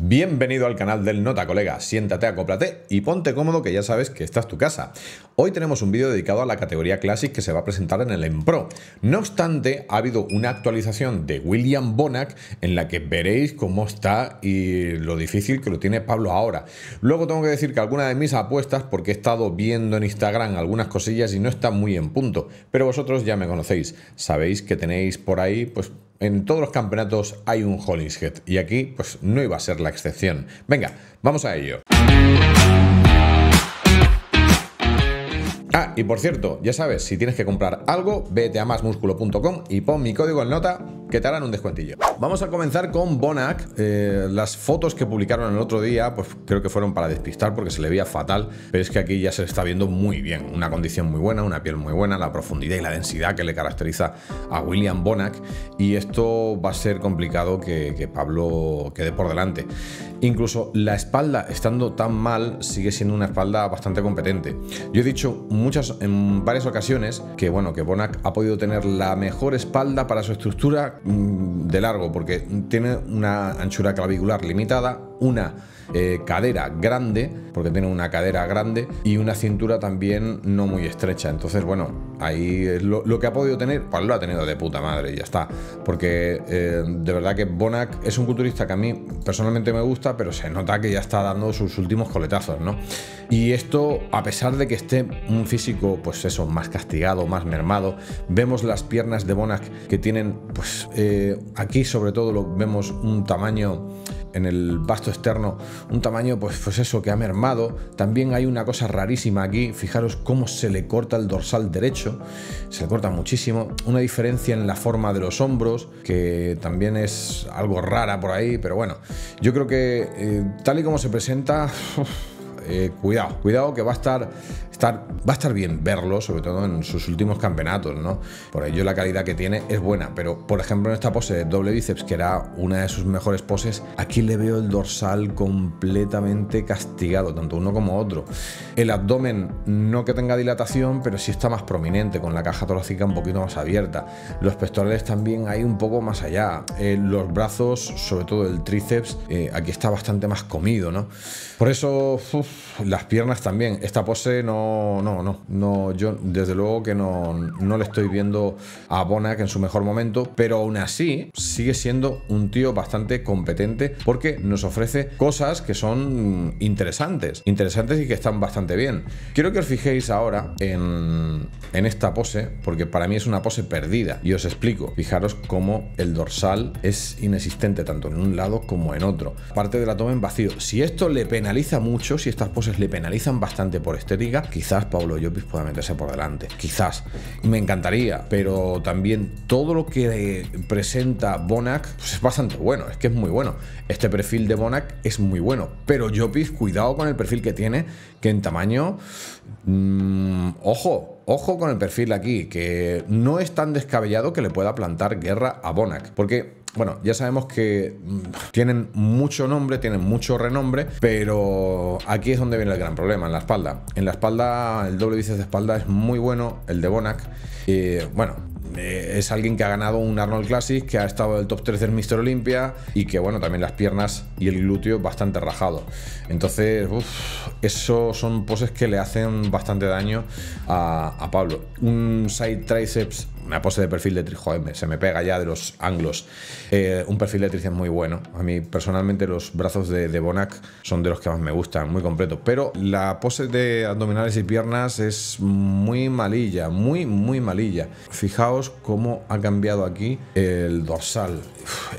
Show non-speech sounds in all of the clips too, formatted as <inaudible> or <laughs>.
Bienvenido al canal del Nota Colega, siéntate, acóplate y ponte cómodo que ya sabes que esta es tu casa. Hoy tenemos un vídeo dedicado a la categoría Classic que se va a presentar en el Empro. No obstante, ha habido una actualización de William Bonac en la que veréis cómo está y lo difícil que lo tiene Pablo ahora. Luego tengo que decir que algunas de mis apuestas, porque he estado viendo en Instagram algunas cosillas y no están muy en punto, pero vosotros ya me conocéis, sabéis que tenéis por ahí pues en todos los campeonatos hay un Hollingshead y aquí pues no iba a ser la excepción. Venga, vamos a ello. Ah, y por cierto, ya sabes, si tienes que comprar algo, vete a másmusculo.com y pon mi código en nota que te harán un descuentillo. Vamos a comenzar con Bonac. Eh, las fotos que publicaron el otro día, pues creo que fueron para despistar porque se le veía fatal, pero es que aquí ya se está viendo muy bien. Una condición muy buena, una piel muy buena, la profundidad y la densidad que le caracteriza a William Bonac. Y esto va a ser complicado que Pablo quede por delante. Incluso la espalda, estando tan mal, sigue siendo una espalda bastante competente. Yo he dicho muchas, en varias ocasiones que, bueno, que Bonac ha podido tener la mejor espalda para su estructura mm, de largo, porque tiene una anchura clavicular limitada, una eh, cadera grande, porque tiene una cadera grande, y una cintura también no muy estrecha. Entonces, bueno, ahí lo, lo que ha podido tener, pues lo ha tenido de puta madre, y ya está. Porque eh, de verdad que Bonac es un culturista que a mí personalmente me gusta, pero se nota que ya está dando sus últimos coletazos, ¿no? Y esto, a pesar de que esté un físico, pues eso, más castigado, más mermado, vemos las piernas de Bonac que tienen, pues eh, aquí sobre todo lo vemos un tamaño en el vasto externo, un tamaño, pues, pues eso, que ha mermado. También hay una cosa rarísima aquí, fijaros cómo se le corta el dorsal derecho, se le corta muchísimo. Una diferencia en la forma de los hombros, que también es algo rara por ahí, pero bueno, yo creo que eh, tal y como se presenta... <laughs> Eh, cuidado, cuidado que va a estar va a estar bien verlo, sobre todo en sus últimos campeonatos, ¿no? Por ello la calidad que tiene es buena, pero por ejemplo en esta pose de doble bíceps, que era una de sus mejores poses, aquí le veo el dorsal completamente castigado, tanto uno como otro. El abdomen no que tenga dilatación, pero sí está más prominente, con la caja torácica un poquito más abierta. Los pectorales también hay un poco más allá. Eh, los brazos, sobre todo el tríceps, eh, aquí está bastante más comido, ¿no? Por eso, las piernas también. Esta pose no no, no, no, yo desde luego que no, no le estoy viendo a Bonac en su mejor momento, pero aún así sigue siendo un tío bastante competente porque nos ofrece cosas que son interesantes, interesantes y que están bastante bien. Quiero que os fijéis ahora en, en esta pose, porque para mí es una pose perdida, y os explico. Fijaros cómo el dorsal es inexistente tanto en un lado como en otro. Parte del abdomen vacío. Si esto le penaliza mucho, si estas poses le penalizan bastante por estética, quizás Pablo Llopis pueda meterse por delante. Quizás. Me encantaría, pero también todo lo que presenta Bonac pues es bastante bueno. Es que es muy bueno. Este perfil de Bonac es muy bueno. Pero Llopis, cuidado con el perfil que tiene, que en tamaño. Mmm, ojo, ojo con el perfil aquí, que no es tan descabellado que le pueda plantar guerra a Bonac. Porque bueno, ya sabemos que mm, tienen mucho nombre, tienen mucho renombre, pero aquí es donde viene el gran problema, en la espalda. En la espalda, el doble bíceps de espalda es muy bueno, el de Bonac. Y bueno, eh, es alguien que ha ganado un Arnold Classic, que ha estado en el top 3 del Mister Olympia y que, bueno, también las piernas y el glúteo bastante rajado. Entonces, eso son poses que le hacen bastante daño a Pablo. Un side triceps una pose de perfil de tríceps, se me pega ya de los anglos. Eh, un perfil de tríceps muy bueno. A mí personalmente los brazos de, de, Bonac son de los que más me gustan, muy completo. Pero la pose de abdominales y piernas es muy malilla, muy, muy malilla. Fijaos cómo ha cambiado aquí el dorsal.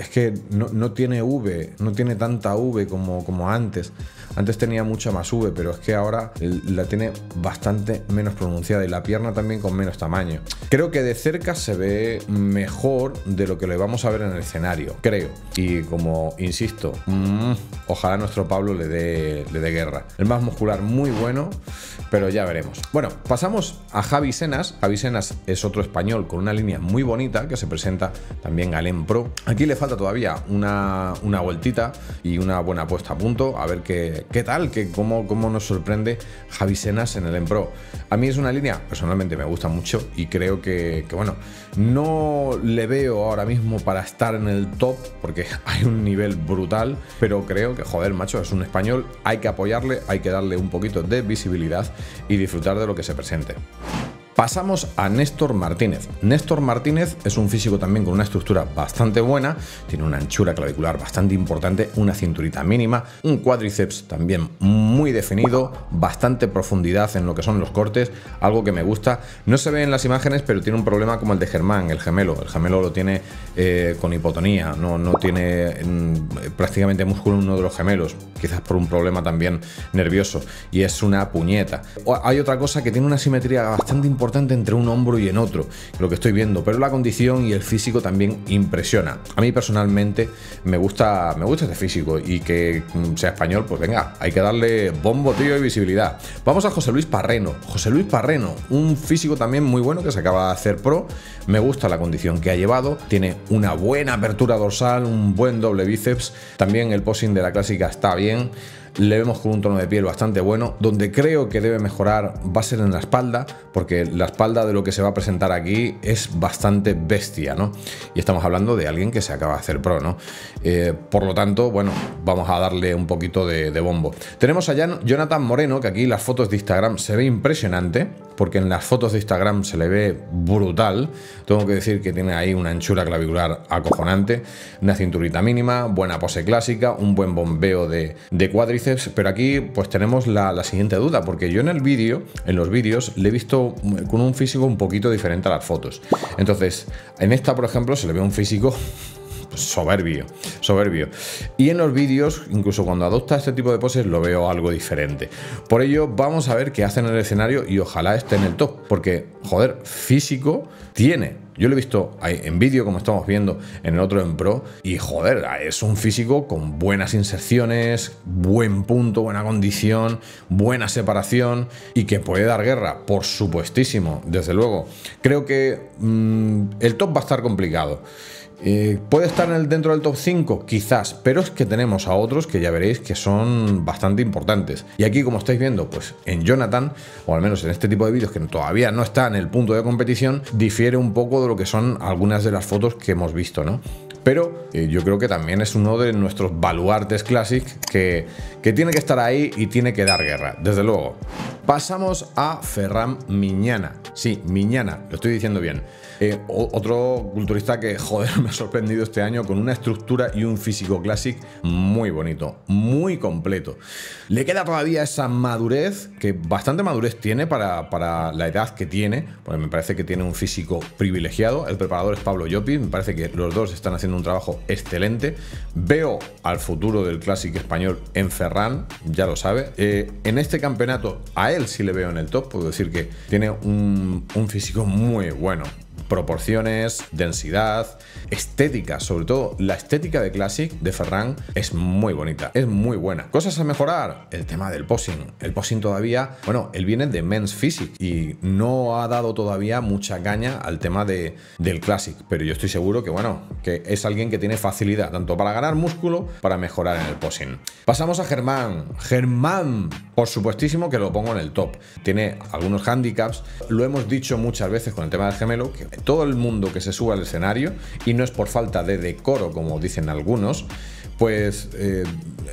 Es que no, no tiene V, no tiene tanta V como, como antes. Antes tenía mucha más V, pero es que ahora la tiene bastante menos pronunciada y la pierna también con menos tamaño. Creo que de cerca se ve mejor de lo que le vamos a ver en el escenario, creo. Y como insisto, mmm, ojalá nuestro Pablo le dé, le dé guerra. El más muscular muy bueno, pero ya veremos. Bueno, pasamos a Javi Senas. Javi Senas es otro español con una línea muy bonita que se presenta también al Pro. Aquí le falta todavía una, una vueltita y una buena puesta a punto, a ver qué, ¿Qué tal? ¿Qué, cómo, ¿Cómo nos sorprende Javi Senas en el Empro? A mí es una línea, personalmente me gusta mucho y creo que, bueno, bueno, no le veo ahora mismo para estar en el top porque <laughs> hay un nivel brutal, pero creo que, joder, macho, es un español, hay que apoyarle, hay que darle un poquito de visibilidad y disfrutar de lo que se presente. Pasamos a Néstor Martínez. Néstor Martínez es un físico también con una estructura bastante buena, tiene una anchura clavicular bastante importante, una cinturita mínima, un cuádriceps también muy definido, bastante profundidad en lo que son los cortes, algo que me gusta. No se ve en las imágenes, pero tiene un problema como el de Germán, el gemelo. El gemelo lo tiene eh, con hipotonía, no, no tiene mm, prácticamente músculo en uno de los gemelos, quizás por un problema también nervioso, y es una puñeta. Hay otra cosa que tiene una simetría bastante importante entre un hombro y en otro, lo que estoy viendo, pero la condición y el físico también impresiona. A mí personalmente me gusta, me gusta este físico y que mm, sea español, pues venga, hay que darle bombo, tío, y visibilidad. Vamos a José Luis Parreno. José Luis Parreno, un físico también muy bueno que se acaba de hacer pro. Me gusta la condición que ha llevado, tiene una buena apertura dorsal, un buen doble bíceps, también el posing de la clásica está bien le vemos con un tono de piel bastante bueno. Donde creo que debe mejorar va a ser en la espalda, porque la espalda de lo que se va a presentar aquí es bastante bestia, ¿no? Y estamos hablando de alguien que se acaba de hacer pro, ¿no? Eh, por lo tanto, bueno, vamos a darle un poquito de, bombo. Tenemos a Jonathan Moreno, que aquí las fotos de Instagram se ve impresionante, porque en las fotos de Instagram se le ve brutal. Tengo que decir que tiene ahí una anchura clavicular acojonante, una cinturita mínima, buena pose clásica, un buen bombeo de, de cuádriceps, pero aquí pues tenemos la, la siguiente duda, porque yo en el vídeo, en los vídeos, le he visto con un físico un poquito diferente a las fotos. Entonces, en esta, por ejemplo, se le ve un físico <laughs> soberbio, soberbio. Y en los vídeos, incluso cuando adopta este tipo de poses, lo veo algo diferente. Por ello, vamos a ver qué hace en el escenario y ojalá esté en el top, porque, joder, físico tiene. Yo lo he visto en vídeo, como estamos viendo en el otro en Pro, y joder, es un físico con buenas inserciones, buen punto, buena condición, buena separación y que puede dar guerra, por supuestísimo, desde luego. Creo que mm, el top va a estar complicado. Eh, ¿Puede estar en el, dentro del top 5? Quizás, pero es que tenemos a otros que ya veréis que son bastante importantes. Y aquí, como estáis viendo, pues en Jonathan, o al menos en este tipo de vídeos que todavía no está en el punto de competición, difiere un poco de lo que son algunas de las fotos que hemos visto, ¿no? Pero eh, yo creo que también es uno de nuestros baluartes Classic que, que tiene que estar ahí y tiene que dar guerra, desde luego. Pasamos a Ferran Miñana. Sí, Miñana, lo estoy diciendo bien. Eh, otro culturista que, joder, <laughs> me ha sorprendido este año con una estructura y un físico classic muy bonito, muy completo. Le queda todavía esa madurez, que bastante madurez tiene para, para la edad que tiene, porque me parece que tiene un físico privilegiado. El preparador es Pablo Llopi, me parece que los dos están haciendo un trabajo excelente. Veo al futuro del Classic español en Ferran, ya lo sabe. Eh, en este campeonato, a él sí le veo en el top, puedo decir que tiene un, un físico muy bueno proporciones, densidad, estética, sobre todo la estética de Classic de Ferran es muy bonita, es muy buena. Cosas a mejorar, el tema del posing. El posing todavía, bueno, él viene de Men's Physique y no ha dado todavía mucha caña al tema de, del Classic, pero yo estoy seguro que, bueno, que es alguien que tiene facilidad tanto para ganar músculo, para mejorar en el posing. Pasamos a Germán. Germán, por supuestísimo que lo pongo en el top. Tiene algunos handicaps, lo hemos dicho muchas veces con el tema del gemelo, que todo el mundo que se suba al escenario, y no es por falta de decoro, como dicen algunos, pues eh,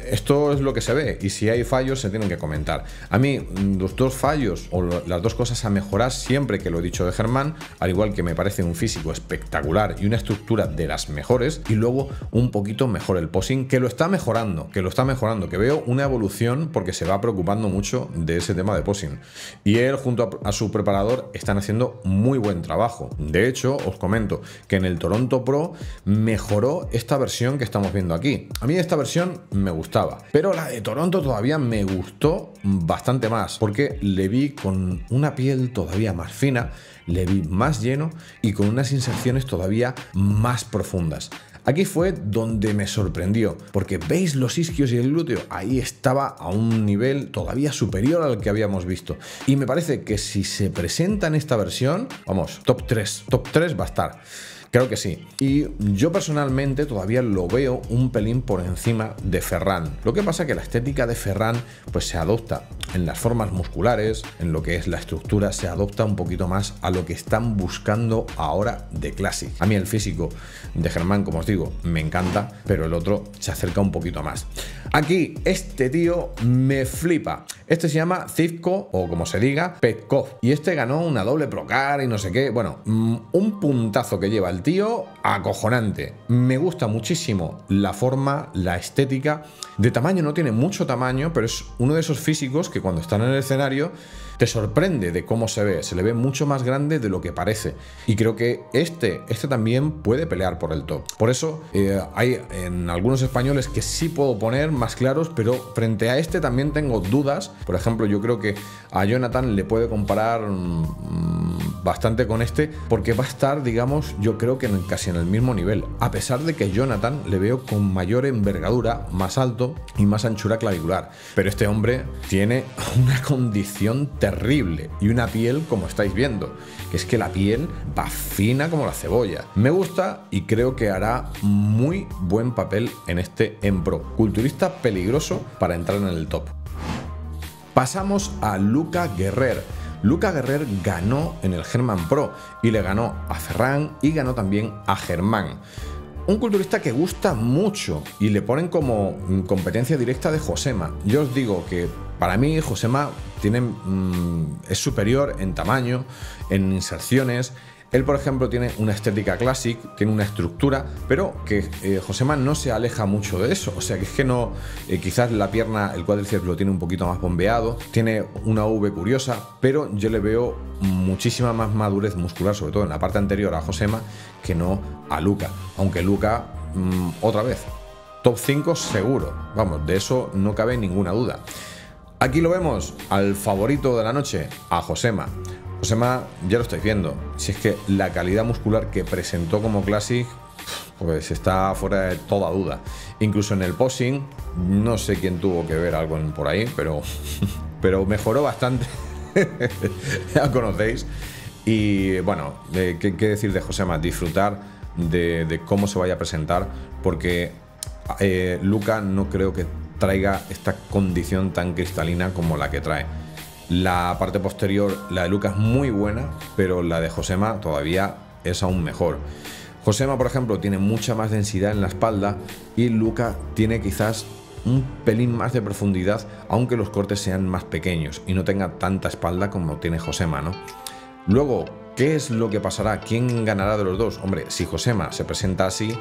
esto es lo que se ve y si hay fallos se tienen que comentar. A mí los dos fallos o las dos cosas a mejorar siempre que lo he dicho de Germán, al igual que me parece un físico espectacular y una estructura de las mejores y luego un poquito mejor el posing que lo está mejorando, que lo está mejorando, que veo una evolución porque se va preocupando mucho de ese tema de posing. Y él junto a, a su preparador están haciendo muy buen trabajo. De hecho, os comento que en el Toronto Pro mejoró esta versión que estamos viendo aquí. A mí esta versión me gustaba, pero la de Toronto todavía me gustó bastante más, porque le vi con una piel todavía más fina, le vi más lleno y con unas inserciones todavía más profundas. Aquí fue donde me sorprendió, porque veis los isquios y el glúteo, ahí estaba a un nivel todavía superior al que habíamos visto. Y me parece que si se presenta en esta versión, vamos, top 3, top 3 va a estar. Creo que sí. Y yo personalmente todavía lo veo un pelín por encima de Ferran. Lo que pasa es que la estética de Ferran pues se adopta en las formas musculares, en lo que es la estructura, se adopta un poquito más a lo que están buscando ahora de Classic. A mí el físico de Germán, como os digo, me encanta, pero el otro se acerca un poquito más. Aquí, este tío me flipa. Este se llama Zivko, o como se diga, Petkov. Y este ganó una doble Procar y no sé qué. Bueno, mm, un puntazo que lleva el tío acojonante. Me gusta muchísimo la forma, la estética. De tamaño no tiene mucho tamaño, pero es uno de esos físicos que cuando están en el escenario te sorprende de cómo se ve, se le ve mucho más grande de lo que parece. Y creo que este, este también puede pelear por el top. Por eso eh, hay en algunos españoles que sí puedo poner más claros, pero frente a este también tengo dudas. Por ejemplo, yo creo que a Jonathan le puede comparar mm, bastante con este, porque va a estar, digamos, yo creo que casi en el mismo nivel. A pesar de que Jonathan le veo con mayor envergadura, más alto y más anchura clavicular. Pero este hombre tiene <laughs> una condición terrible y una piel como estáis viendo, que es que la piel va fina como la cebolla. Me gusta y creo que hará muy buen papel en este Empro. Culturista peligroso para entrar en el top. Pasamos a Luca Guerrer. Luca Guerrer ganó en el German Pro y le ganó a Ferran y ganó también a Germán. Un culturista que gusta mucho y le ponen como competencia directa de Josema. Yo os digo que para mí Josema tiene, mm, es superior en tamaño, en inserciones. Él, por ejemplo, tiene una estética clásica, tiene una estructura, pero que eh, Josema no se aleja mucho de eso. O sea, que es que no, eh, quizás la pierna, el cuádriceps lo tiene un poquito más bombeado, tiene una V curiosa, pero yo le veo muchísima más madurez muscular, sobre todo en la parte anterior a Josema, que no a Luca. Aunque Luca, mm, otra vez, top 5 seguro. Vamos, de eso no cabe ninguna duda. Aquí lo vemos al favorito de la noche, a Josema. Josema, ya lo estáis viendo, si es que la calidad muscular que presentó como Classic, pues está fuera de toda duda. Incluso en el posing, no sé quién tuvo que ver algo por ahí, pero, <laughs> pero mejoró bastante. <laughs> ya conocéis. Y bueno, ¿qué, decir de Josema? Disfrutar de, cómo se vaya a presentar, porque eh, Luca no creo que traiga esta condición tan cristalina como la que trae. La parte posterior, la de Lucas, muy buena, pero la de Josema todavía es aún mejor. Josema, por ejemplo, tiene mucha más densidad en la espalda y Luca tiene quizás un pelín más de profundidad, aunque los cortes sean más pequeños y no tenga tanta espalda como tiene Josema, ¿no? Luego, ¿qué es lo que pasará? ¿Quién ganará de los dos? Hombre, si Josema se presenta así,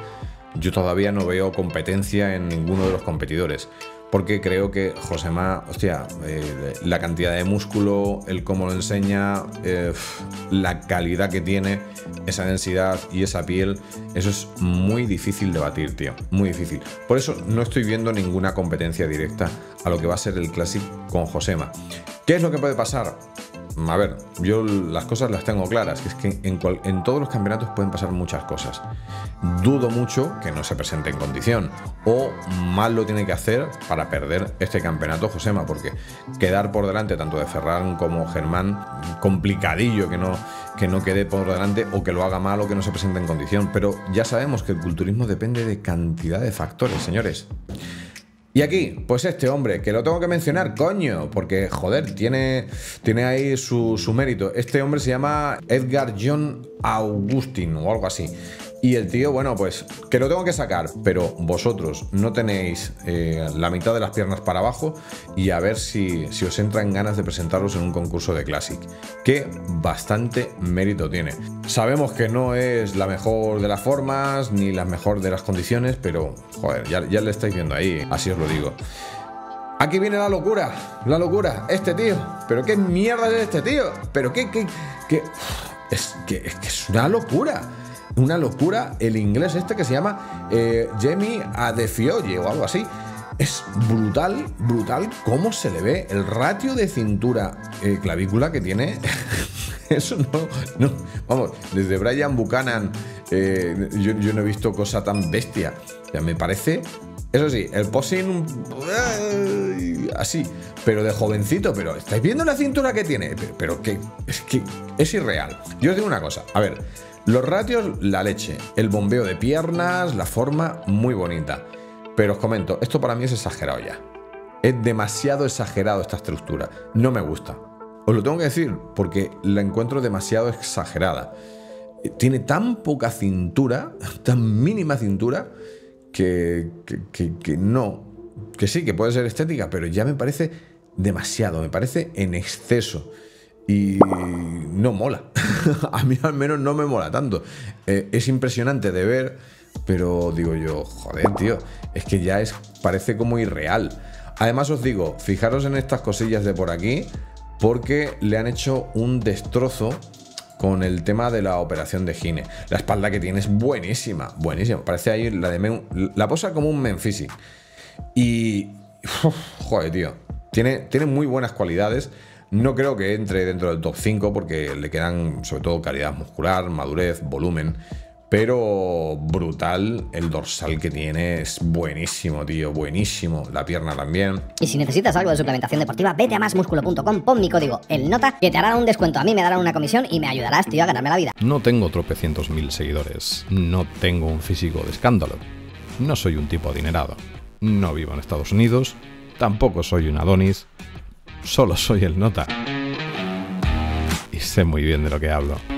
yo todavía no veo competencia en ninguno de los competidores. Porque creo que Josema, hostia, eh, la cantidad de músculo, el cómo lo enseña, eh, la calidad que tiene, esa densidad y esa piel, eso es muy difícil de batir, tío. Muy difícil. Por eso no estoy viendo ninguna competencia directa a lo que va a ser el Classic con Josema. ¿Qué es lo que puede pasar? A ver, yo las cosas las tengo claras, que es que en, en, todos los campeonatos pueden pasar muchas cosas. Dudo mucho que no se presente en condición, o mal lo tiene que hacer para perder este campeonato Josema, porque quedar por delante tanto de Ferran como Germán, complicadillo que no, que no quede por delante o que lo haga mal o que no se presente en condición. Pero ya sabemos que el culturismo depende de cantidad de factores, señores. Y aquí, pues este hombre, que lo tengo que mencionar, coño, porque joder, tiene, tiene ahí su, su mérito. Este hombre se llama Edgar John Augustin o algo así. Y el tío, bueno, pues que lo tengo que sacar, pero vosotros no tenéis eh, la mitad de las piernas para abajo y a ver si, si os entran ganas de presentaros en un concurso de Classic, que bastante mérito tiene. Sabemos que no es la mejor de las formas ni la mejor de las condiciones, pero joder, ya, le estáis viendo ahí, así os lo digo. Aquí viene la locura, la locura, este tío. Pero qué mierda es este tío. Pero qué, qué, qué... Es que es una locura una locura el inglés este que se llama eh, Jamie Adefioye o algo así. Es brutal, brutal cómo se le ve el ratio de cintura eh, clavícula que tiene. <laughs> Eso no, no, Vamos, desde Brian Buchanan eh, yo, no he visto cosa tan bestia. O me parece. Eso sí, el posing. así, pero de jovencito, pero ¿estáis viendo la cintura que tiene? Pero, pero que es que es irreal. Yo os digo una cosa, a ver, los ratios, la leche, el bombeo de piernas, la forma, muy bonita. Pero os comento, esto para mí es exagerado ya. Es demasiado exagerado esta estructura. No me gusta. Os lo tengo que decir porque la encuentro demasiado exagerada. Tiene tan poca cintura, <laughs> tan mínima cintura, que, que, no. Que sí, que puede ser estética, pero ya me parece demasiado, me parece en exceso. Y no mola. <laughs> A mí al menos no me mola tanto. Eh, es impresionante de ver, pero digo yo, joder, tío, es que ya es, parece como irreal. Además os digo, fijaros en estas cosillas de por aquí, porque le han hecho un destrozo con el tema de la operación de Gine. La espalda que tiene es buenísima, buenísima. Parece ahí la de la posa como un Memphis. Y joder, tío, tiene, tiene muy buenas cualidades. No creo que entre dentro del top 5 porque le quedan sobre todo calidad muscular, madurez, volumen. Pero brutal el dorsal que tiene, es buenísimo, tío, buenísimo. La pierna también. Y si necesitas algo de suplementación deportiva, vete a másmusculo.com, pon mi código, el nota, que te harán un descuento. A mí me darán una comisión y me ayudarás, tío, a ganarme la vida. No tengo tropecientos mil seguidores. No tengo un físico de escándalo. No soy un tipo adinerado. No vivo en Estados Unidos. Tampoco soy un Adonis. Solo soy el nota. Y sé muy bien de lo que hablo.